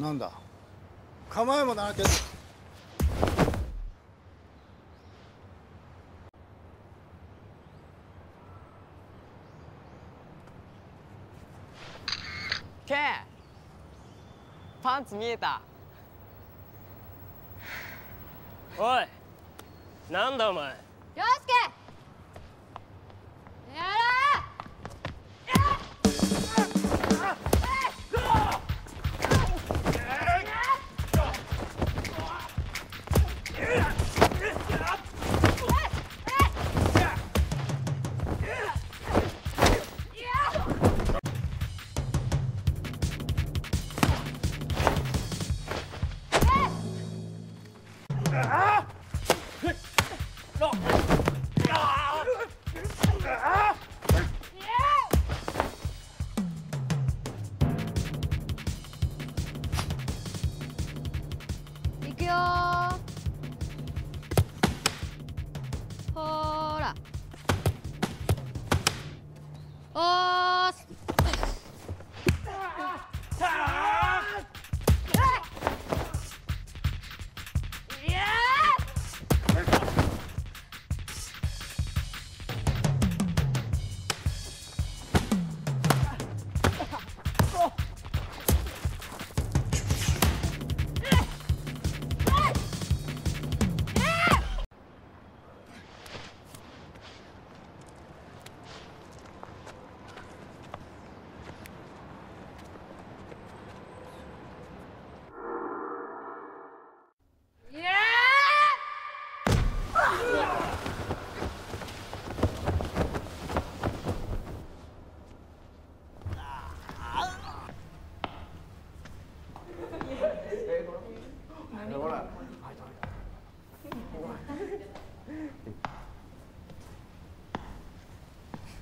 なんだ？構えもなけケンパンツ見えた？おいなんだお前？陽介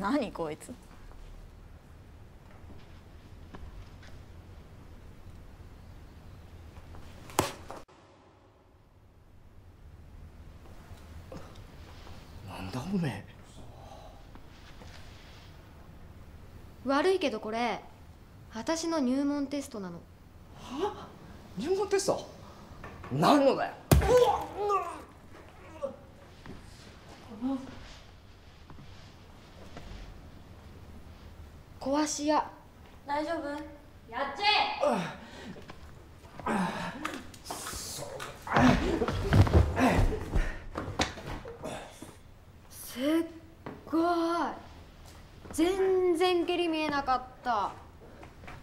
何こいつ。なんだおめえ。悪いけどこれ私の入門テストなの。入門テスト？何のだよ壊し屋。大丈夫？やっちゃえ！すっごい。全然蹴り見えなかった。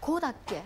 こうだっけ？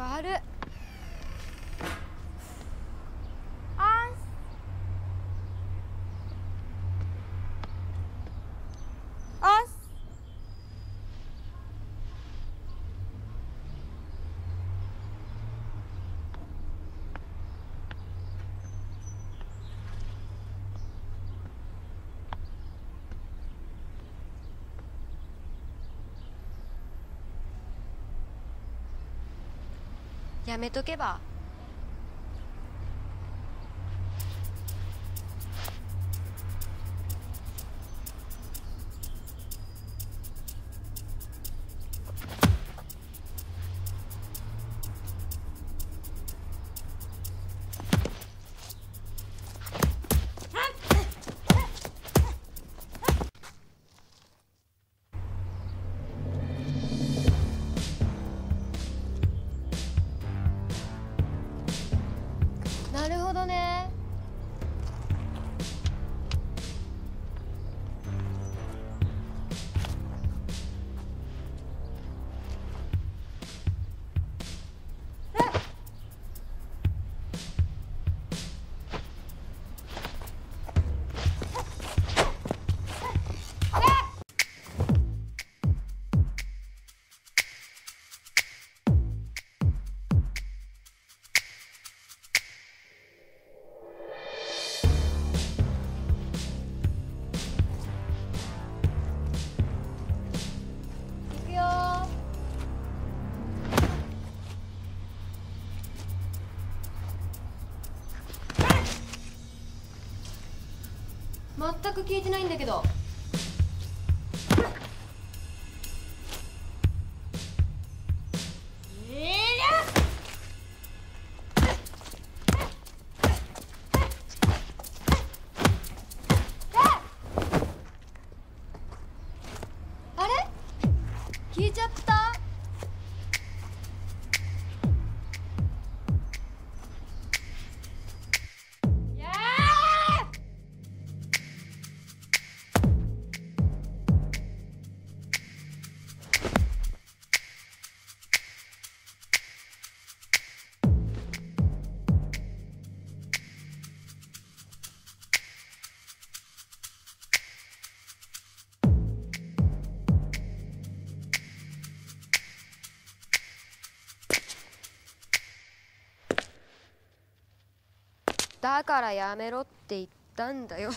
悪っあんあんやめとけば全く聞いてないんだけど。だからやめろって言ったんだよ。